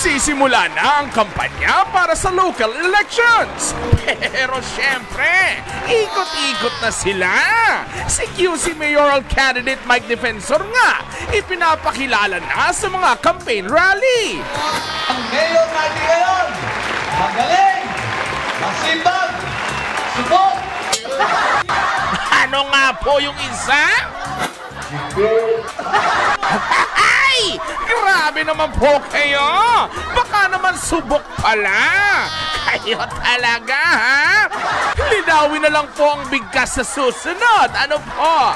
Magsisimula na ang kampanya para sa local elections. Pero syempre, ikot-ikot na sila. Si QC Mayoral Candidate Mike Defensor nga, ipinapakilala na sa mga campaign rally. Ang mayor natin ngayon, magaling, masibag, subok, Ano nga po yung isa? Ay! Grabe naman po kayo! Baka naman subok pala! Kayo talaga, ha? Linawin na lang po ang bigkas sa susunod. Ano po?